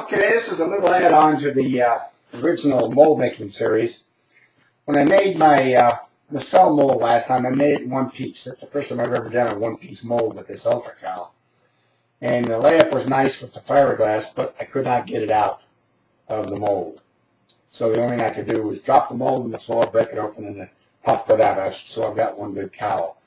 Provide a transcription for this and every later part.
Okay, this is a little add-on to the uh, original mold making series. When I made my uh, nacelle mold last time, I made it in one piece. That's the first time I've ever done a one-piece mold with this Ultracal. And the layup was nice with the fiberglass, but I could not get it out of the mold. So the only thing I could do was drop the mold in the floor, break it open, and then pop it out. So I've got one good cowl.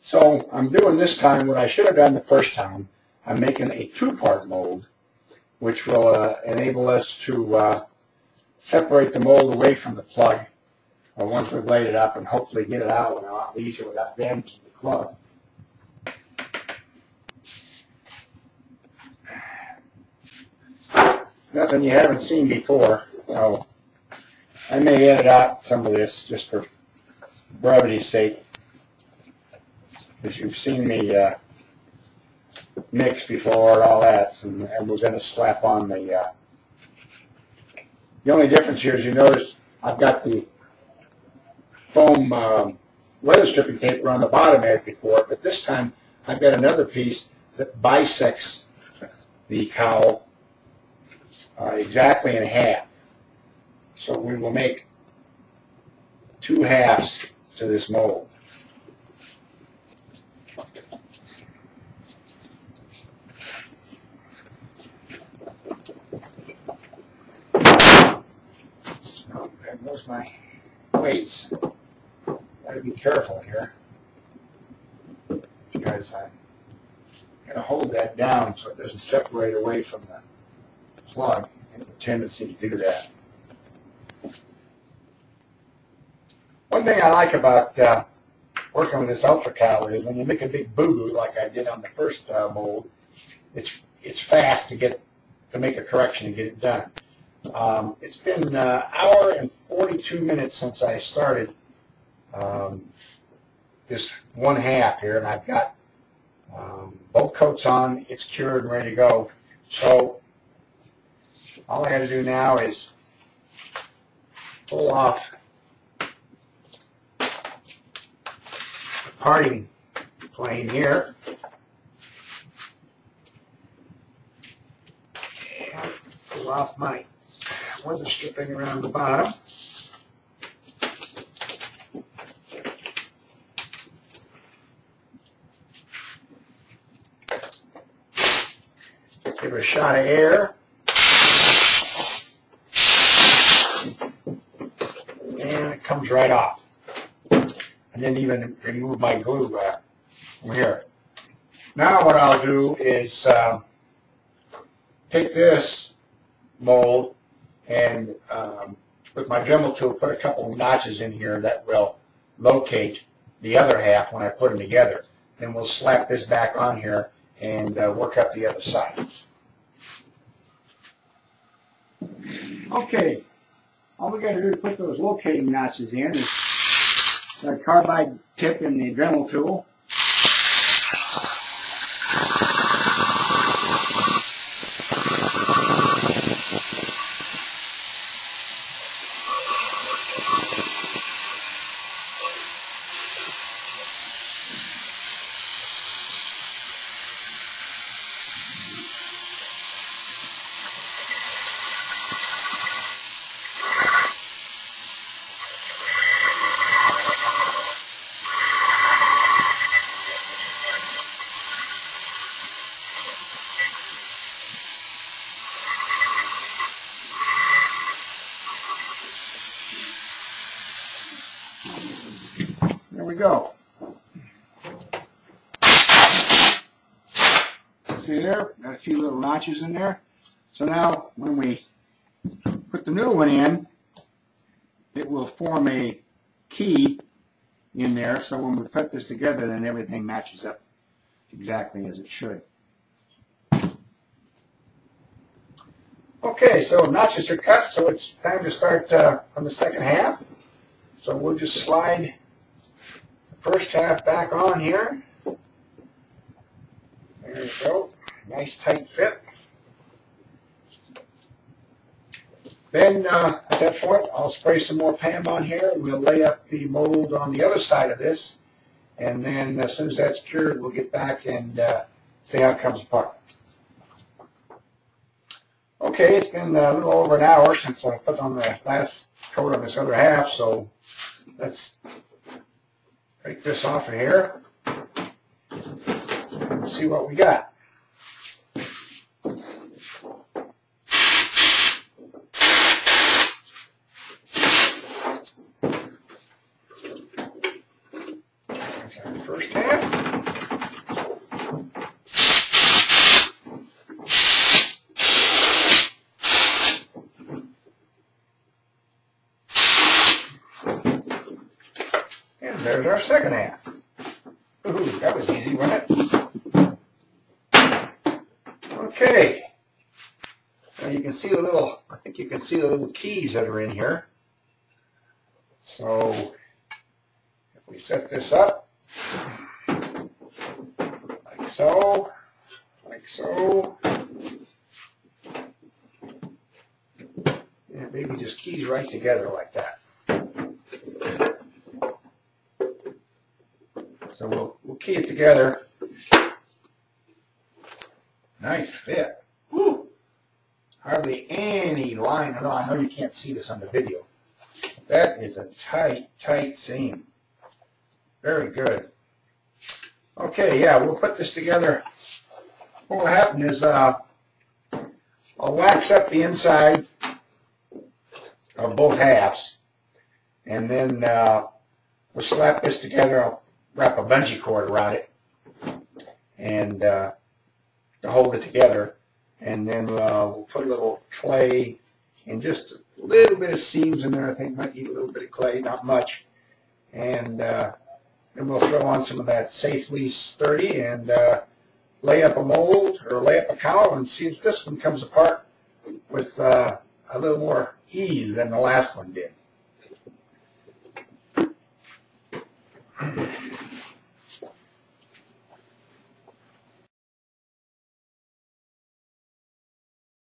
So I'm doing this time what I should have done the first time. I'm making a two-part mold, which will uh, enable us to uh, separate the mold away from the plug uh, once we've laid it up and hopefully get it out a lot easier without damaging the plug. Nothing you haven't seen before, so I may edit out some of this just for brevity's sake because you've seen me uh, mix before and all that, and, and we're going to slap on the. Uh, the only difference here is you notice I've got the foam um, weather stripping paper on the bottom as before, but this time I've got another piece that bisects the cowl uh, exactly in half. So we will make two halves to this mold. Where's my weights? Gotta be careful here. Because I'm gonna hold that down so it doesn't separate away from the plug. There's a tendency to do that. One thing I like about uh, working with this Ultracal is when you make a big boo-boo like I did on the first uh, mold, it's it's fast to get to make a correction and get it done. Um, it's been an uh, hour and 42 minutes since I started um, this one half here, and I've got um, both coats on. It's cured and ready to go. So all I got to do now is pull off the parting plane here. Pull off my weather stripping around the bottom. Give it a shot of air. And it comes right off. I didn't even remove my glue uh, from here. Now what I'll do is uh, take this mold and um, with my Dremel tool put a couple notches in here that will locate the other half when I put them together. Then we'll slap this back on here and uh, work up the other side. Okay, all we got to do to put those locating notches in is a carbide tip in the Dremel tool. Go. See there? Got a few little notches in there. So now when we put the new one in, it will form a key in there. So when we put this together, then everything matches up exactly as it should. Okay, so notches are cut, so it's time to start uh, on the second half. So we'll just slide first half back on here. There you go. Nice tight fit. Then uh, at that point, I'll spray some more PAM on here. We'll lay up the mold on the other side of this. And then as soon as that's cured, we'll get back and uh, see how it comes apart. Okay, it's been a little over an hour since I put on the last coat on this other half, so let's break this off of here and see what we got. First half. And there's our second half. Ooh, that was easy, wasn't it? Okay. Now you can see the little, I think you can see the little keys that are in here. So, if we set this up, like so, like so, and maybe just keys right together like that. So we'll, we'll key it together. Nice fit. Whew. Hardly any line at all. I know you can't see this on the video. That is a tight, tight seam. Very good. Okay, yeah, we'll put this together. What will happen is uh, I'll wax up the inside of both halves, and then uh, we'll slap this together. I'll wrap a bungee cord around it and uh, to hold it together. And then uh, we'll put a little clay and just a little bit of seams in there. I think might need a little bit of clay, not much. And uh, then we'll throw on some of that Safe Lease 30 and uh, lay up a mold or lay up a cowl and see if this one comes apart with uh, a little more ease than the last one did.